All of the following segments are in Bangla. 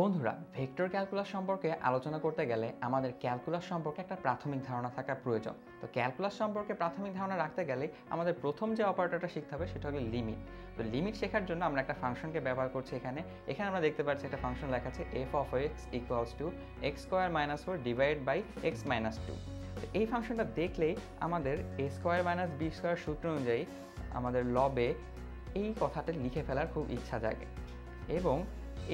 বন্ধুরা, ভেক্টর ক্যালকুলাস সম্পর্কে আলোচনা করতে গেলে আমাদের ক্যালকুলাস সম্পর্কে একটা প্রাথমিক ধারণা থাকা প্রয়োজন। তো ক্যালকুলাস সম্পর্কে প্রাথমিক ধারণা রাখতে গেলে আমাদের প্রথম যে অপারেটরটা শিখতে হবে সেটা হলো লিমিট। তো লিমিট শেখার জন্য আমরা একটা ফাংশনকে ব্যবহার করছি এখানে। এখানে আমরা দেখতে পাচ্ছি একটা ফাংশন লেখা আছে F of X equals to X square minus four divide by X minus two তো এই ফাংশনটা দেখলেই আমাদের A square minus B square সূত্র অনুযায়ী আমাদের লবে এই কথাটা লিখে ফেলার খুব ইচ্ছা জাগে। এবং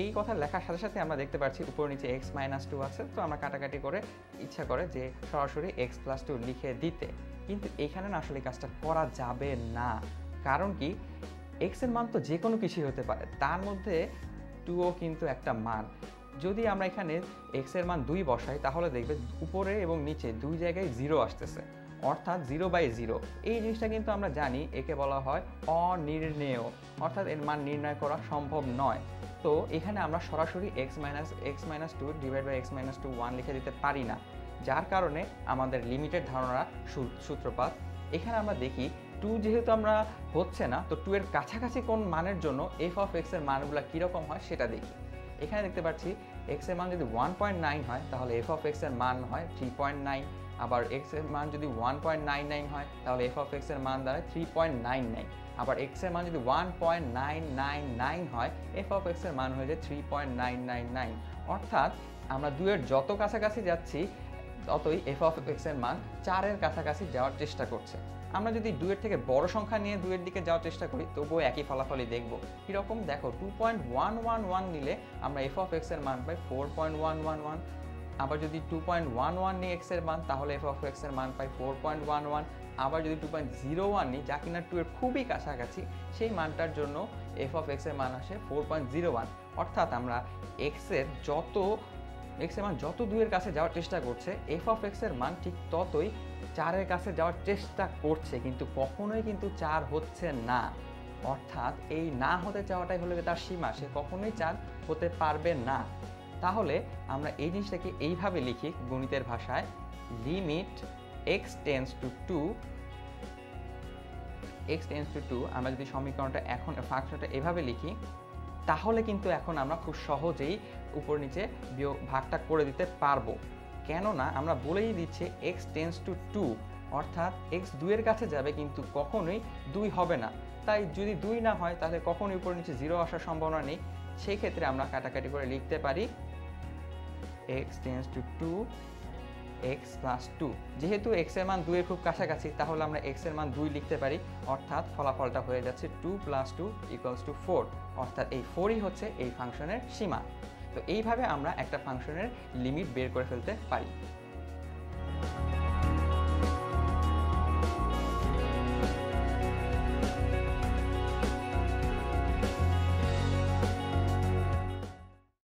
এই কথা লেখার সাথে সাথে আমরা দেখতে পাচ্ছি উপর নিচে এক্স মাইনাস টু আছে, তো আমরা কাটাকাটি করে ইচ্ছা করে যে সরাসরি এক্স প্লাস টু লিখে দিতে। কিন্তু এখানে না আসলে কাজটা করা যাবে না। কারণ কি? এক্সের মান তো যে কোনো কিছুই হতে পারে। তার মধ্যে টুও কিন্তু একটা মান। যদি আমরা এখানে এক্সের মান দুই বসাই, তাহলে দেখবে উপরে এবং নিচে দুই জায়গায় জিরো আসতেছে। অর্থাৎ জিরো বাই জিরো এই জিনিসটা কিন্তু আমরা জানি, একে বলা হয় অনির্ণেয়। অর্থাৎ এর মান নির্ণয় করা সম্ভব নয়। তো এখানে আমরা সরাসরি X minus X minus two divide by X minus two one লিখে দিতে পারি না। যার কারণে আমাদের লিমিটেড ধারণা সূত্রপাত। এখানে আমরা দেখি টু যেহেতু আমরা হচ্ছে না, তো টু এর কাছাকাছি কোন মানের জন্য এফ অফ এক্সের মানগুলো কীরকম হয় সেটা দেখি। এখানে দেখতে পাচ্ছি এক্সের মান যদি ওয়ান পয়েন্ট নাইন হয়, তাহলে এফ অফ এক্সের মান হয় থ্রি পয়েন্ট নাইন আবার এক্সের মান যদি ওয়ান পয়েন্ট নাইন নাইন হয়, তাহলে এফ অফ এক্সের মান দাঁড়ায় থ্রি পয়েন্ট নাইন নাইন আবার এক্সের মান যদি one point nine nine nine হয় এফ অফ এক্সের মান হয়ে যায় three point nine nine nine অর্থাৎ আমরা দুয়ের যত কাছাকাছি যাচ্ছি ততই এফ অফ এক্সের মান চারের কাছাকাছি যাওয়ার চেষ্টা করছে। আমরা যদি দুয়ের থেকে বড় সংখ্যা নিয়ে দুয়ের দিকে যাওয়ার চেষ্টা করি, তবুও একই ফলাফলই দেখব। কীরকম? দেখো two point one one one নিলে আমরা এফ অফ এক্সের মান পাই four point one one one আবার যদি টু পয়েন্ট ওয়ান ওয়ান নিই এক্সের মান, তাহলে এফ অফ এক্সের মান পাই ফোর পয়েন্ট ওয়ান ওয়ান আবার যদি টু পয়েন্ট জিরো ওয়ান নিই, যা কিনা টু এর খুবই কাছাকাছি, সেই মানটার জন্য এফ অফ এক্সের মান আসে ফোর পয়েন্ট জিরো ওয়ান অর্থাৎ আমরা এক্সের যত এক্সের মান যত দুইয়ের কাছে যাওয়ার চেষ্টা করছে এফ অফ এক্সের মান ঠিক ততই চারের কাছে যাওয়ার চেষ্টা করছে, কিন্তু কখনোই কিন্তু চার হচ্ছে না। অর্থাৎ এই না হতে চাওয়াটাই হলো তার সীমা, সে কখনোই চার হতে পারবে না। তাহলে আমরা এই জিনিসটাকে এইভাবে লিখি গণিতের ভাষায় limit X tends to two X tends to two আমরা যদি সমীকরণটা এখন ফাংশনটা এভাবে লিখি তাহলে কিন্তু এখন আমরা খুব সহজেই উপর নিচে ভাগটা করে দিতে পারব। কেননা আমরা বলেই দিচ্ছি এক্স টেন্স টু টু অর্থাৎ এক্স দুইয়ের কাছে যাবে কিন্তু কখনোই দুই হবে না। তাই যদি দুই না হয়, তাহলে কখনোই উপর নিচে জিরো আসার সম্ভাবনা নেই। সেই ক্ষেত্রে আমরা কাটাকাটি করে লিখতে পারি X tends to two X plus two যেহেতু এক্সের মান দুইয়ের খুব কাছাকাছি, তাহলে আমরা এক্সের মান দুই লিখতে পারি। অর্থাৎ ফলাফলটা হয়ে যাচ্ছে two plus two equals to four অর্থাৎ এই ফোরই হচ্ছে এই ফাংশনের সীমা। তো এইভাবে আমরা একটা ফাংশনের লিমিট বের করে ফেলতে পারি।